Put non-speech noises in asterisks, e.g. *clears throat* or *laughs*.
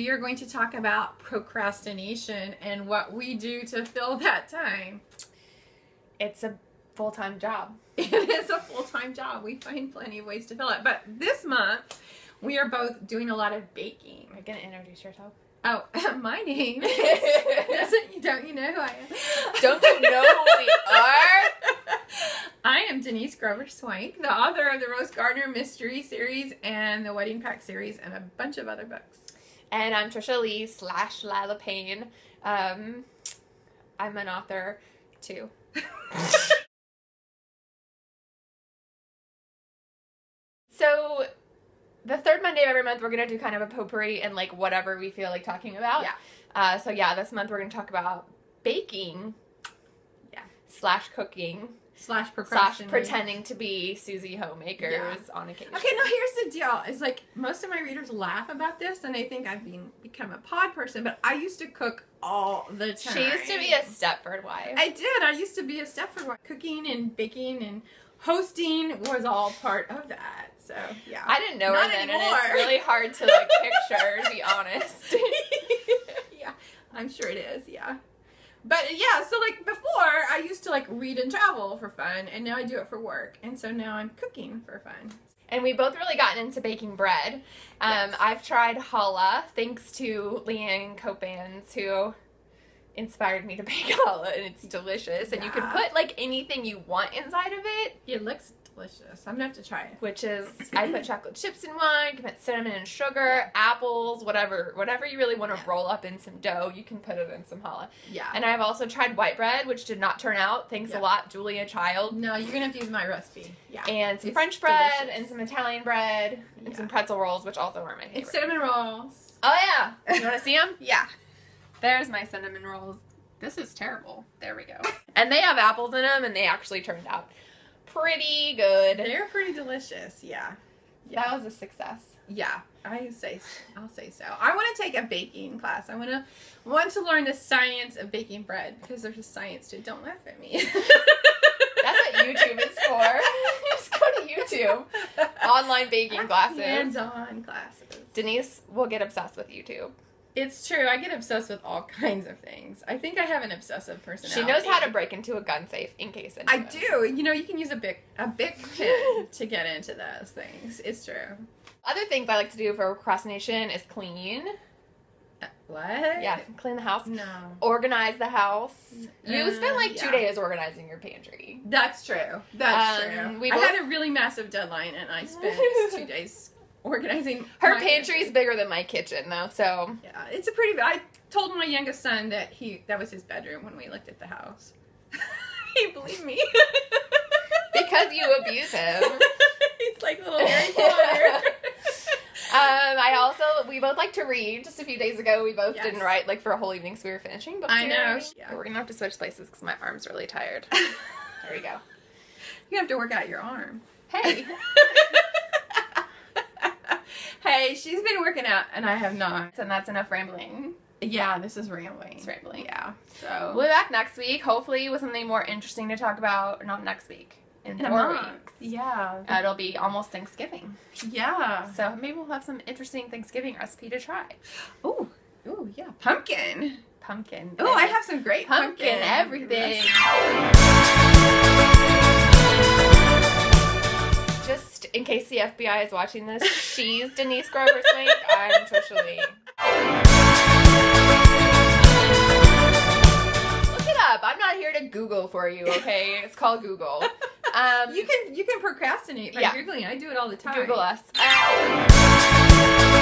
we are going to talk about procrastination and what we do to fill that time. It's a full time job. *laughs* It is a full time job. We find plenty of ways to fill it. But this month, we are both doing a lot of baking. Are you gonna introduce yourself? Oh, *laughs* my name is. *laughs* don't you know who I am? Don't you know who we are? I am Denise Grover Swank, the author of the Rose Gardner Mystery Series and the Wedding Pact Series, and a bunch of other books. And I'm Trisha Leigh slash Lyla Payne. Um, I'm an author too. *laughs* so, the third Monday of every month, we're gonna do kind of a potpourri and like whatever we feel like talking about. Yeah. Uh, so yeah, this month we're gonna talk about baking. Yeah. Slash cooking. Slash Slash pretending to be Susie homemakers on occasion. Okay, now here's the deal. It's like most of my readers laugh about this, and they think I've been become a pod person. But I used to cook all the time. She used to be a Stepford wife. I did. I used to be a Stepford wife. Cooking and baking and hosting was all part of that. So yeah. I didn't know her Not then, and it's really hard to like picture, to be *laughs* honest. yeah, I'm sure it is. Yeah. But yeah, so like before, I used to like read and travel for fun, and now I do it for work, and so now I'm cooking for fun. And we both really gotten into baking bread. Um, Yes. I've tried challah thanks to Leanne Copans, who inspired me to *laughs* bake challah, and it's delicious. And you can put like anything you want inside of it, It looks delicious. I'm gonna have to try it. which is *clears throat* I put chocolate chips in one, you can put cinnamon and sugar, apples, whatever, whatever you really want to Yeah. roll up in some dough, you can put it in some challah. Yeah. And I've also tried white bread, which did not turn out. Thanks Yeah. a lot, Julia Child. no, you're gonna have to use my recipe. Yeah. And some It's French bread delicious. and some Italian bread and some pretzel rolls, which also are my favorite. It's cinnamon rolls. oh yeah, you want to see them? *laughs* Yeah. There's my cinnamon rolls. This is terrible. There we go. *laughs* and they have apples in them, and they actually turned out pretty good. They're pretty delicious. Yeah. That was a success. Yeah, I say I'll say so. I want to take a baking class. I want to want to learn the science of baking bread because there's a science to it. Don't laugh at me. *laughs* That's what YouTube is for. *laughs* Just go to YouTube. Online baking classes. Hands-on classes. Denise will get obsessed with YouTube. It's true. I get obsessed with all *laughs* kinds of things. I think I have an obsessive personality. She knows how to break into a gun safe in case I do. You know, you can use a big a big pin *laughs* to get into those things. It's true. Other things I like to do for procrastination is clean. Uh, What? Yeah, clean the house. No. Organize the house. You Uh, spent like two yeah. days organizing your pantry. That's true. That's Um, true. we I had a really massive deadline, and I spent *laughs* two days organizing. Her my pantry is bigger than my kitchen though, so Yeah, it's a pretty. I told my youngest son that he that was his bedroom when we looked at the house. *laughs* he believed me. because you *laughs* abuse him. He's like little Harry Potter. *laughs* Um, I also we both like to read. Just a few days ago, we both Yes. didn't write like for a whole evening, so we were finishing books. I know. Yeah. We're gonna have to switch places because my arm's really tired. There we go. you have to work out your arm. Hey, hey, she's been working out, and I have not. and that's enough rambling. Yeah, this is rambling. It's rambling. Yeah. So We'll be back next week, hopefully with something more interesting to talk about. Not next week. In, in four month. weeks. Yeah. Uh, it'll be almost Thanksgiving. yeah. So maybe we'll have some interesting Thanksgiving recipe to try. Ooh. Ooh. Yeah. Pumpkin. Pumpkin. Oh, I have some great pumpkin, pumpkin, everything. Case the FBI is watching this, she's Denise Grover Swank. I'm Trisha Leigh. Look it up. I'm not here to Google for you, okay? It's called Google. Um, You can you can procrastinate by Yeah. googling. I do it all the time. Google us. Um,